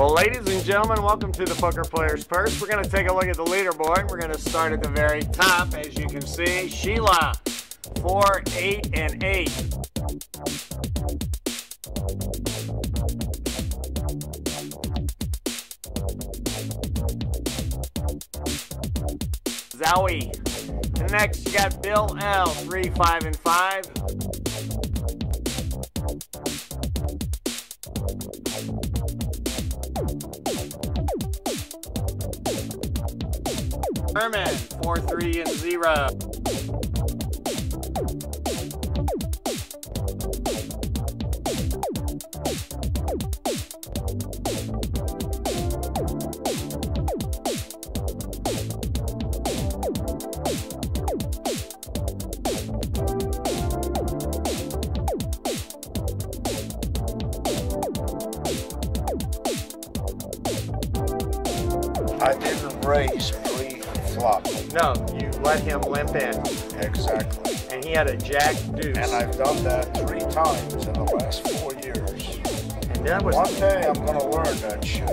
Well, ladies and gentlemen, welcome to the Poker Players Purse. We're going to take a look at the leaderboard. We're going to start at the very top. As you can see, Sheila, 4, 8, and 8. Zowie. Next, you got Bill L, 3, 5, and 5. Herman, 4, 3, and 0. I didn't pre-flop. No, you let him limp in. Exactly. And he had a jack deuce. And I've done that three times in the last four years. And that was One day I'm gonna learn that shit.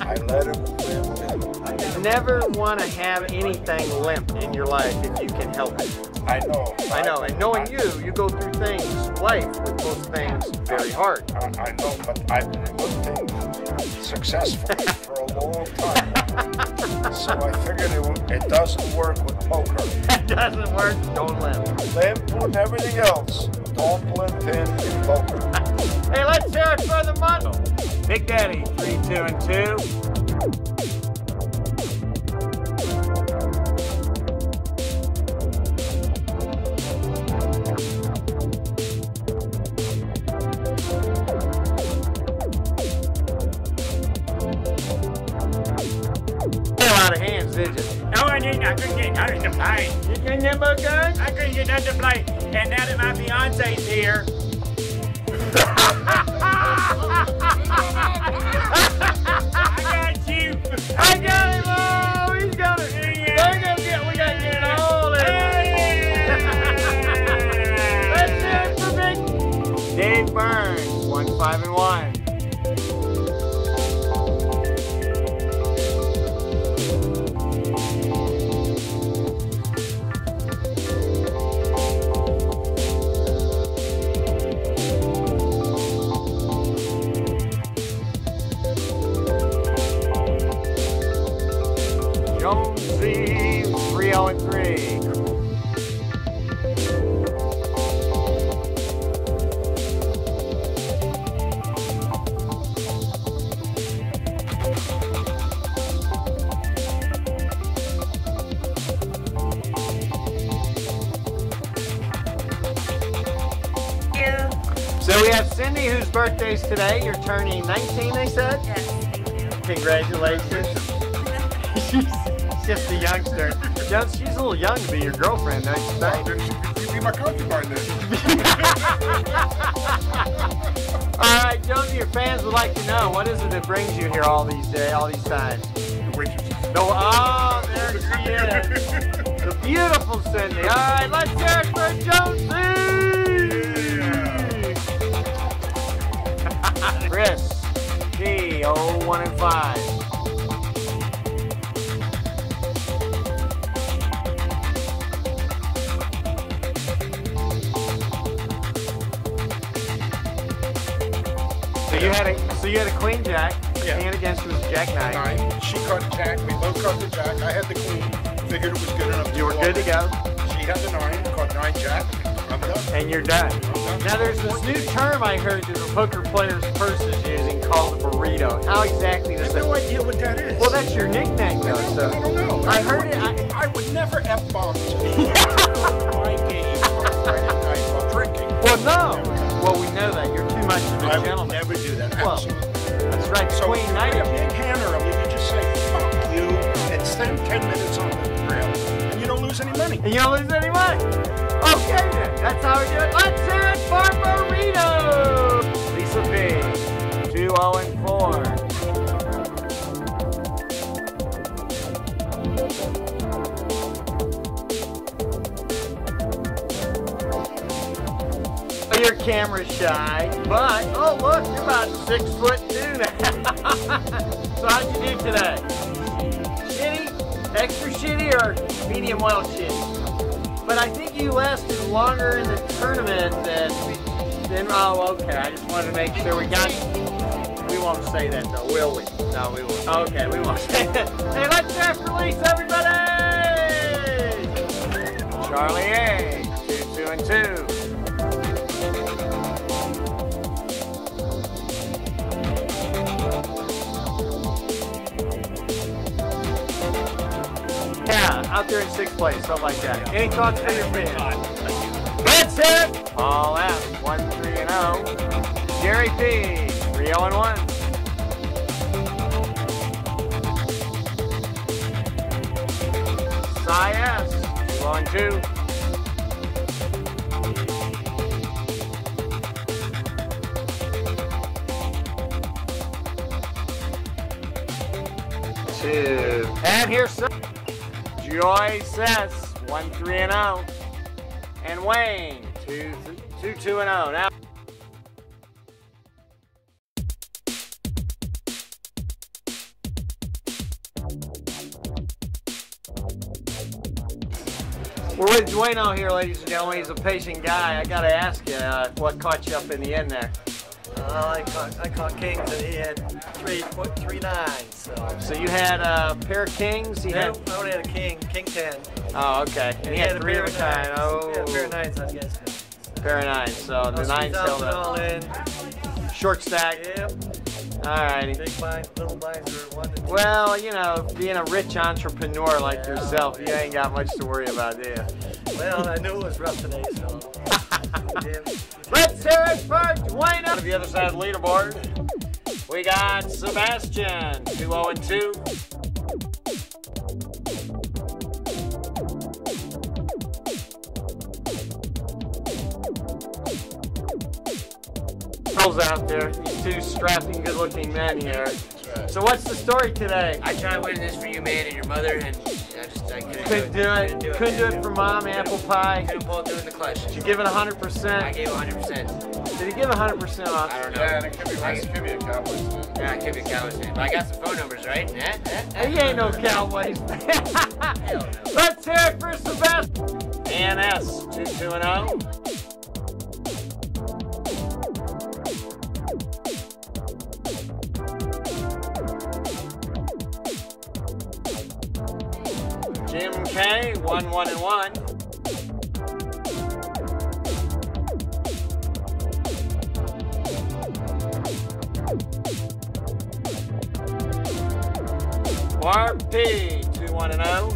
I let him live. You never want to have anything limp in your life if you can help it. I know. I know, and knowing you, you go through things, life with those things very hard. I, I know, but I've been limping successfully for a long time. so I figured it, it doesn't work with poker. it doesn't work, don't limp. Limp with everything else. Don't limp in in poker. Hey, let's hear it for the muscle. Big Daddy, 3, 2, and 2. Here, I got you. I got him! Oh, he's got it! We're gonna get, we gotta get it all in. Let's do it for Big Dave Burns, 1, 5, and 1. Birthday's today. You're turning 19, they said? Yes, thank you. Congratulations. she's just a youngster. Jones, she's a little young to be your girlfriend, don't you Well, think? then you be my concubine then. All right, Jonesy, your fans would like to know what is it that brings you here all these days, all these times? The waitresses. No, oh, there she is, the beautiful Cindy. All right, let's hear it for Jonesy. Chris, G, oh, one and five. So you had a so you had a queen jack. Yeah. Hand against was jack nine. Nine. She cut jack. We both cut the jack. I had the queen. Figured it was good enough. You were good to go, She had the nine. Caught nine jack. And you're done. Now there's this new term I heard that the poker players' purse is using called the burrito. How exactly does that? I have no idea what that is. Well, that's your nickname though. I don't know. I heard it. I, I would never f bomb my game on night while drinking. well, no. Well, we know that you're too much of I a would gentleman. never do that. Well. That's right. So Queen if you're a big hammer, I mean, you just say fuck you and spend ten minutes on the grill, and you don't lose any money. And you don't lose any money. Oh, okay then. That's how we do it. Let's hear it for burrito. Lisa B. Two, zero, and four. Oh, you you're camera shy, but oh look, you're about six foot two now. so how'd you do today? Shitty, extra shitty, or medium well shitty? But I think you lasted longer in the tournament than than. Oh, okay. I just wanted to make sure we got. We won't say that though, will we? No, we won't. Okay, we won't say that. Hey, let's draft release everybody! Charlie A, two, two, and two. Out there in sixth place, something like that. Any thoughts for your opinion? That's it! Paul F, 1 3 and 0. Jerry P, 3 0 and 1. Cy S, 2 and 2. Two. And here's some. Joy says 1 3 and 0. And Wayne 2 2 2 and 0. Now We're with Dwayne out here, ladies and gentlemen. He's a patient guy. I gotta ask you, uh, what caught you up in the end there? Well, I caught, I caught kings and he had three. So So you had a pair of kings. He yeah, had. I only had a king, king ten. Oh, okay. And he had three pair of a kind. Oh, yeah, a pair of oh. nines. I guess. pair of nines. So the nines held up. all in. Short stack. Yep. Alrighty. Big blind, little blinds are one. And Well, you know, being a rich entrepreneur like yourself, you ain't got much to worry about, do you? Well, I knew it was rough today, so. Let's hear it for Dwayne up to the other side of the leaderboard. We got Sebastian, 2 0 and 2. Girls out there, these two strapping, good looking men here. So, what's the story today? I tried winning this for you, man, and your mother, and I just I couldn't, Couldn't do it. Couldn't do it for mom, apple pie. Couldn't pull it through in the clutch. You give it I 100%. I gave 100%. Did he give 100% off? I don't know. Yeah, and it could be, it could be a Cowboys fan. Yeah, I could be Cowboys fan, but I got some phone numbers, right? Eh, eh, eh. He ain't no Cowboys. Hell no. Let's hear it for Sebastian. ANS 2 1 1 and 1. Barb P 2 1 and oh.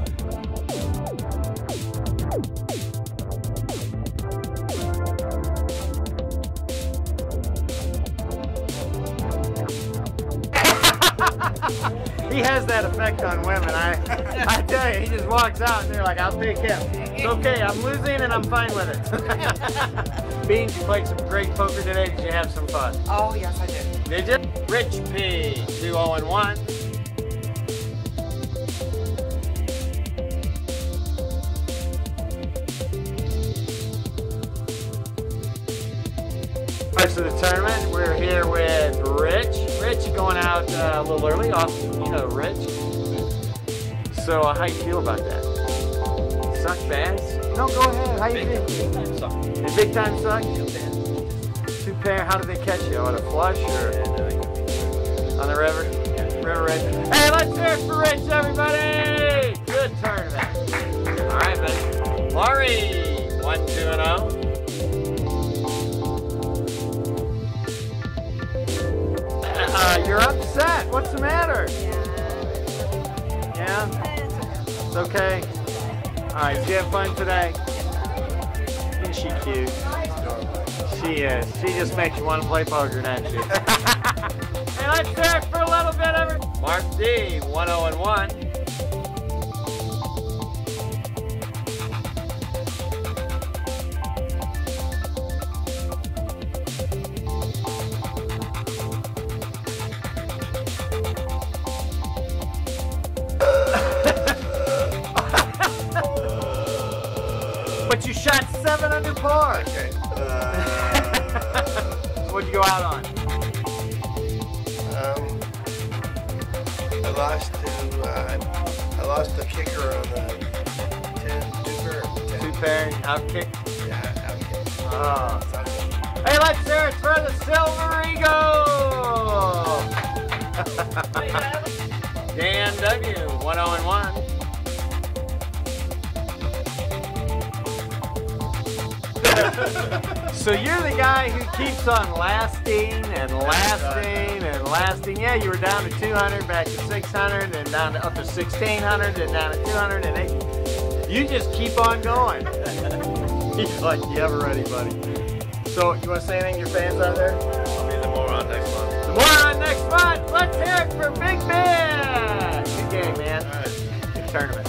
0. he has that effect on women. I, I tell you, he just walks out and they're like, "I'll take him. It's okay. I'm losing and I'm fine with it." Beans, you played some great poker today. Did you have some fun? Oh, yes, I did. Did you? Rich P, 2 0 and 1. Rest of the tournament, we're here with Rich. Rich going out uh, a little early, off, know, Rich. So, uh, how you feel about that? Suck bad? No, go ahead. How you feel? Did big time suck? Two pair. How did they catch you? On a flush or on the river? River Ridge. Hey, let's hear it for Rich, everybody! Good tournament. All right, buddy. Laurie, one, two, and oh. Uh, you're upset. What's the matter? It's okay. All right, did you have fun today? Isn't she cute? She is. She just makes you want to play poker, doesn't she? hey, let's hear it for a little bit, every. Mark D, 1 you go out on? Um, I lost to uh, I lost the kicker on the ten two Two pair out kick. Yeah, okay. Oh. Hey, let's hear it for the Silver Eagle. Dan W. 1 0 and 1. so you're the guy who keeps on lasting and lasting and lasting. Yeah, you were down to 200, back to 600, and down to up to 1600, and down to 200, and eight. You just keep on going. He's like, you we're ready, buddy. So you want to say anything to your fans out there? I'll be the moron next month. The moron next month. Let's hear it for Big Ben. Good game, man. Good tournament.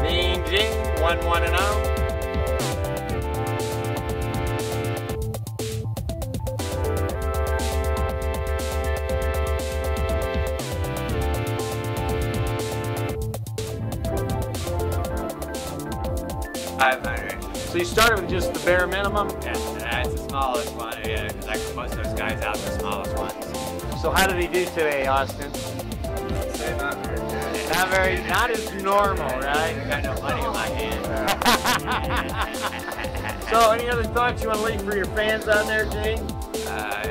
Mean Gene, 1 1 and oh. You started with just the bare minimum. Yeah, that's the smallest one. Yeah, because I can most of those guys out the smallest ones. So how did he do today, Austin? Not very good. Not very, not as normal, I right? got no money in my hand. So any other thoughts you want to leave for your fans out there, Gene? Uh,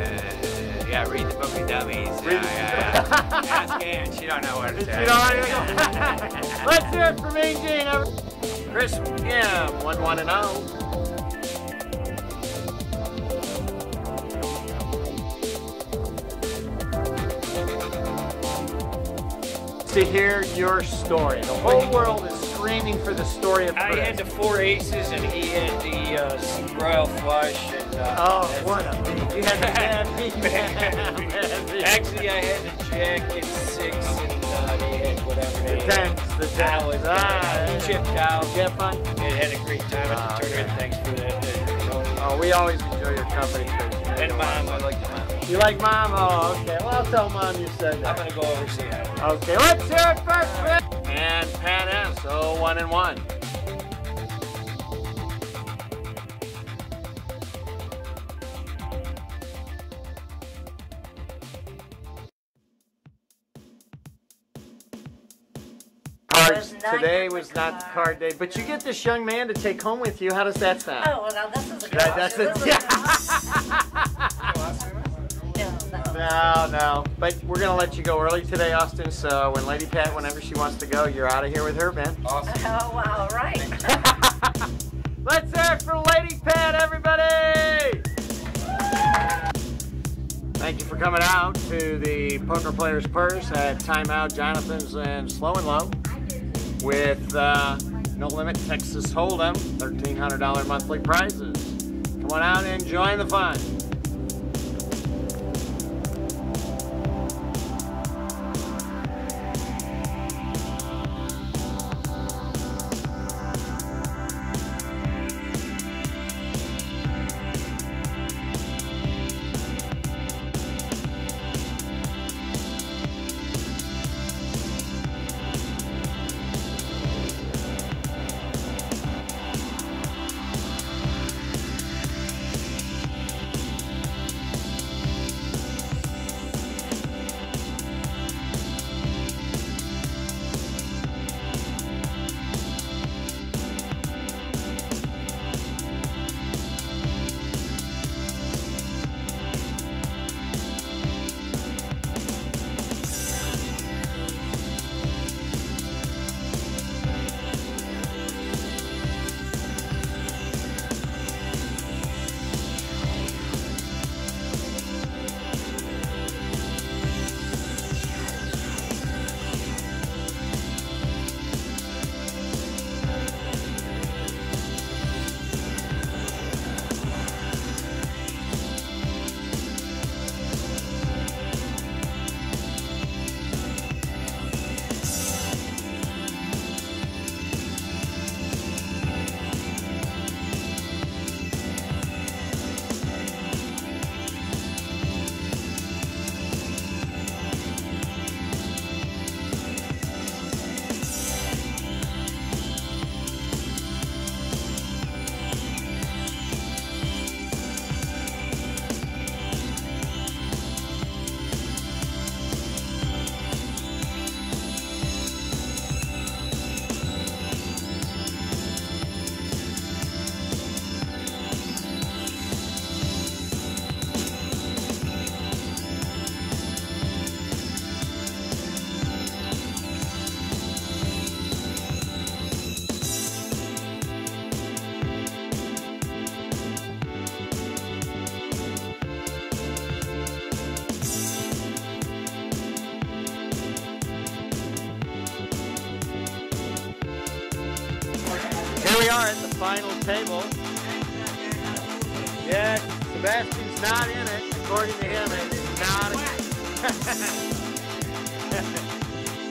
yeah, read the book of dummies. Read- Yeah, yeah. Ask Ann. She don't know what it you know? Let's hear it for Mean Gene. Chris M, 1 1 and oh. 0. To hear your story. The whole world is screaming for the story of Chris. I had the four aces and he had the uh, royal flush and. Uh, Oh, what a beat. You had the. Bad beat. Actually, I had the jack and six The tens, the was Ah, He chipped out. Did you have fun? It had a great time Ah, at the tournament. okay. Thanks for that. Oh, we always enjoy your company. And mom, I like the mom. You like mom? Oh, okay. Well, I'll tell mom you said that. I'm gonna go over see her. Okay, let's hear it first, Chris. And Pat S. Oh, one and one. Cards. Was Today was not card. card day, but you get this young man to take home with you. How does that sound? Oh, well, now this is a good That- that's option. it. This is- No, no. No, no. But we're gonna let you go early today, Austin. So when Lady Pat, whenever she wants to go, you're out of here with her, man. Oh, wow, right. Let's hear it for Lady Pat, everybody! Thank you for coming out to the Poker Players Purse at Timeout Jonathan's and Slow and Low with uh, No Limit Texas Hold'em, $1,300 monthly prizes. Come on out and join the fun.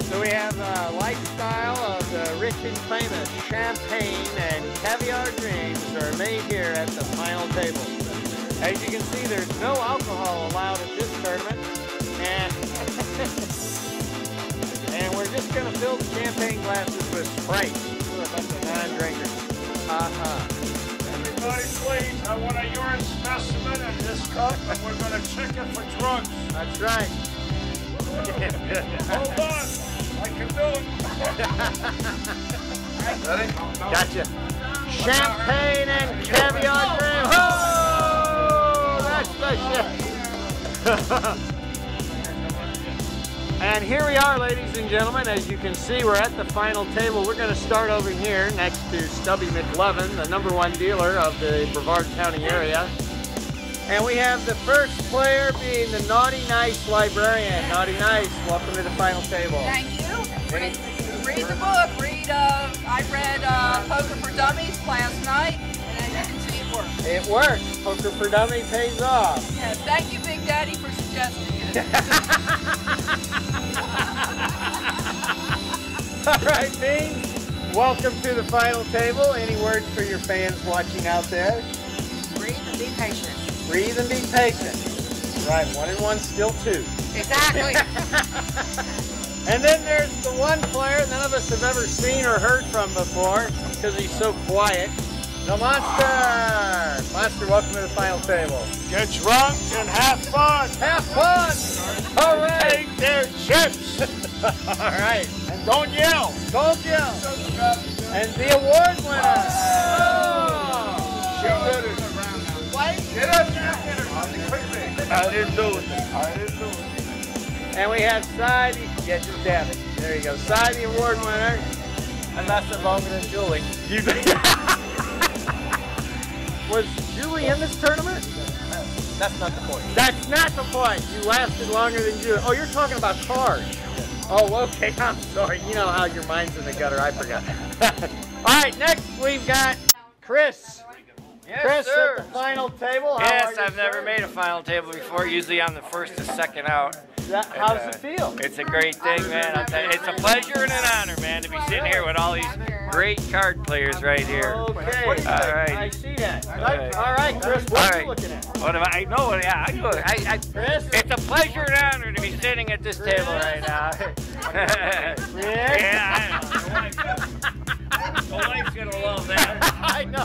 So we have a lifestyle of the rich and famous champagne and caviar dreams are made here at the final table. As you can see, there's no alcohol allowed at this tournament. And, and we're just going to fill the champagne glasses with Sprite. We're a bunch of non-drinkers. Uh-huh. Everybody, please, I want a urine specimen in this cup, and we're gonna check it for drugs. That's right. Hold on, I can do it. Gotcha. Champagne and caviar. Oh, that's the shit. and here we are, ladies and gentlemen. As you can see, we're at the final table. We're going to start over here next to Stubby McLevin, the number one dealer of the Brevard County area. And we have the first player being the Naughty Nice librarian. Naughty Nice, welcome to the final table. Thank you. Read, read the book. Read. Uh, I read uh, Poker for Dummies last night, and as you can see, it works. It works. Poker for Dummy pays off. Yes. Thank you, Big Daddy, for suggesting it. All right, Beans. Welcome to the final table. Any words for your fans watching out there? Breathe and be patient. Breathe and be patient. Right, one and one, still two. Exactly. And then there's the one player none of us have ever seen or heard from before because he's so quiet. The Monster! Monster, welcome to the final table. Get drunk and have fun. Have fun! All right! Take their chips. All right. And don't yell. Don't yell. And the award winner. Oh. Get up there. I didn't do it. I didn't do it. And we have Sidey. the, yeah, just dab it. There you go. Sidey award winner. I lasted longer than Julie. You Was Julie in this tournament? That's not the point. That's not the point. You lasted longer than Julie. Oh, you're talking about cars. Oh, okay. I'm sorry. You know how your mind's in the gutter. I forgot. All right, next we've got Chris. Yes, Chris sir. at the final table. Yes, I've never made a final table before. Usually I'm the first or second out. That, And, how's uh, it feel? It's a great thing, man. I'll tell you, it's a pleasure and an honor, man, to be sitting here with all these great card players right here. Okay. All right. I see that. All right. All right, Chris. What All are you looking at? What am I? I know. Yeah, I. I, I, Chris? it's a pleasure and honor to be sitting at this table right now. yeah, I know. The wife's gonna love that. I know.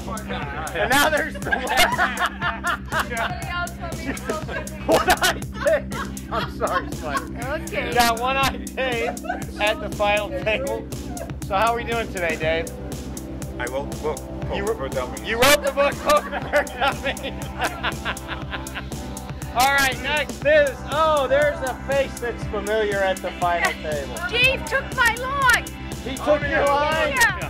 And now there's the one eye Dave. I'm sorry, Spider. okay. We got one eye Dave at the final table. So how are we doing today, Dave? I wrote the book. You Poker wrote- for Dummies. You wrote the book, Poker for Dummies. All right, next is, oh, there's a face that's familiar at the final table. Dave took my line. He took oh, your line. Yeah.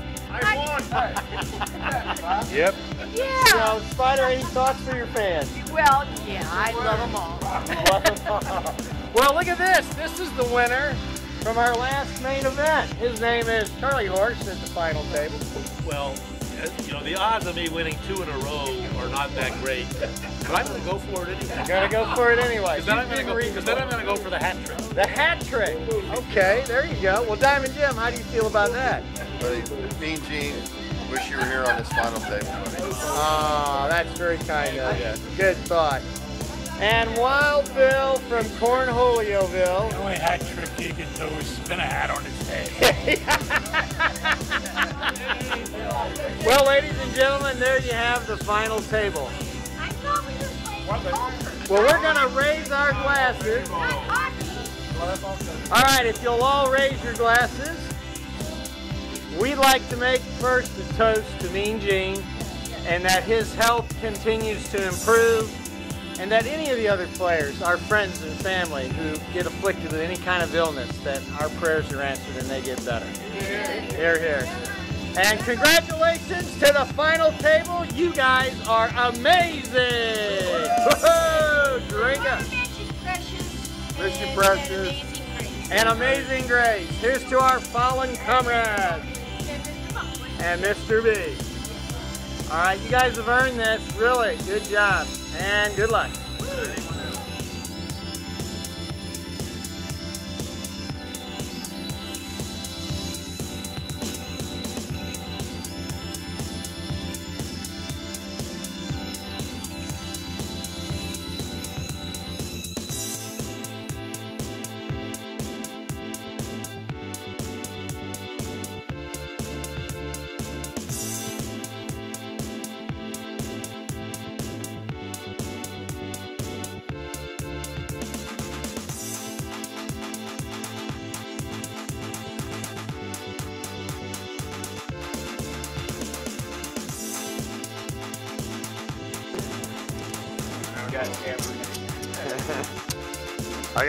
I. Yep. Yeah. So, Spider, any thoughts for your fans? Well, yeah, I love them all. well, look at this. This is the winner from our last main event. His name is Charlie Horse at the final table. Well, uh, you know, the odds of me winning two in a row are not that great. But I'm going to go for it anyway. You're gonna go for it anyway. Because then, I'm gonna go- 'cause then I'm going to go for the hat trick. The hat trick. Okay, there you go. Well, Diamond Jim, how do you feel about that? Mean Gene, wish you were here on this final table. Oh, ah, that's very kind of you. Good thought. And Wild Bill from Cornholioville. The only hat trick you can do is spin a hat on his head. well, ladies and gentlemen, there you have the final table. I thought we were playing poker. Well, we're going to raise our glasses. All right, if you'll all raise your glasses, we'd like to make first a toast to Mean Gene and that his health continues to improve and that any of the other players, our friends and family who get afflicted with any kind of illness, that our prayers are answered and they get better. Here, here. And congratulations to the final table. You guys are amazing. Woohoo! Drink up. Mention Precious. Mr. Precious. Amazing and Amazing Grace. Here's to our fallen comrades And Mr. B. All right, you guys have earned this. Really, good job. And good luck.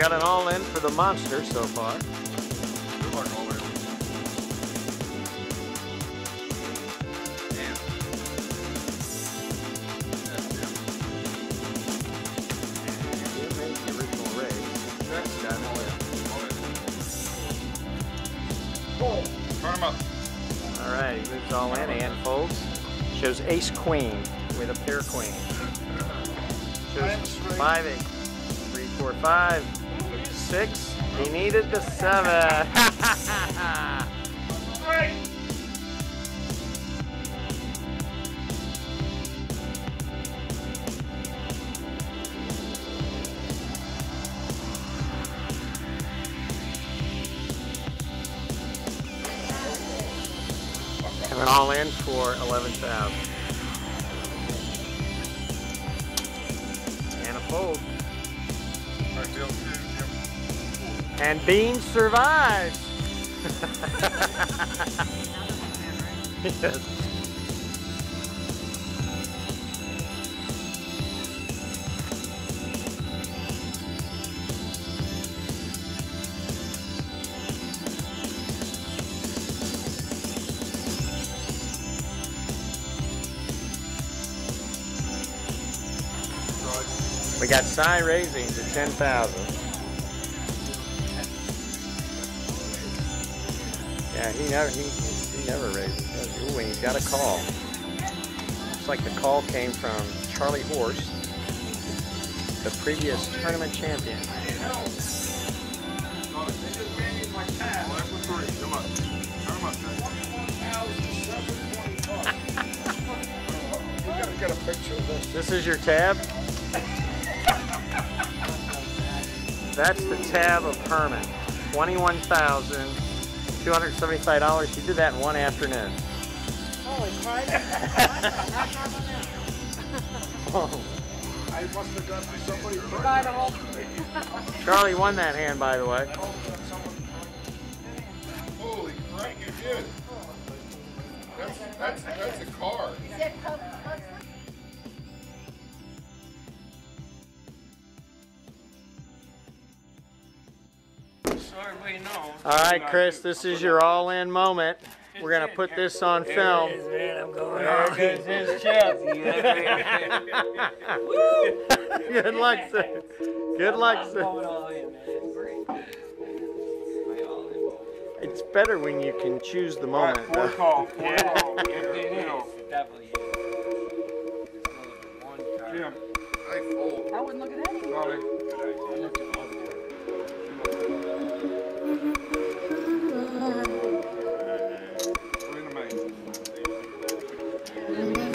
Got an all in for the monster so far. All in and folds. Shows ace queen with a pair queen. Shows five eight. Three, four, five, six. He needed the seven. And an all in for 11,000. And a fold. Two, Jim. And Bean survives. yes. We got Cy raising to 10,000. He never he, he never raises. Ooh, and he's got a call. Looks like the call came from Charlie Horse, the previous tournament champion. This. This is your tab. That's the tab of Herman. Twenty-one thousand two hundred seventy-five dollars. He did that in one afternoon. Holy Christ. I must have done somebody. Buy the whole. Charlie won that hand, by the way. Holy crap, you did. That's, that's, that's a card. All right, Chris, this is your all-in moment. We're gonna put this on film. Man, I'm going There goes his chip. Good luck, sir. Good luck, sir. all in, man. It's better when you can choose the moment. Four call, four call. Definitely. Jim, I fold. I wouldn't look at any.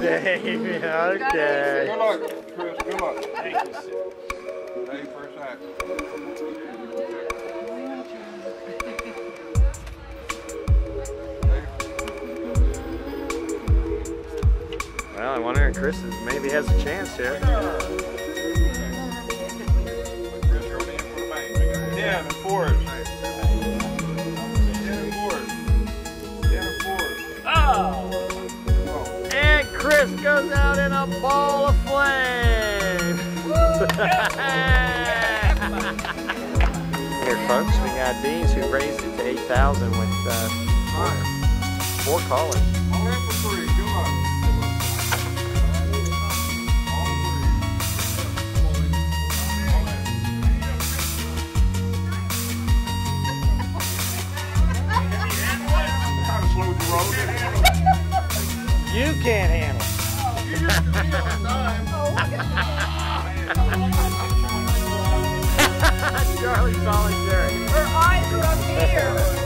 Dave, okay. Good luck, Chris, good luck. Thank you. Hey, first act. Well, I wonder if Chris is, maybe has a chance here. And Chris goes out in a ball of flame. Here, folks, we got Beans who raised it to 8,000 with uh, four, four callers. All in for three, good luck. Kind of slowed the road. You can't handle it. Charlie's voluntary. Her eyes are up here.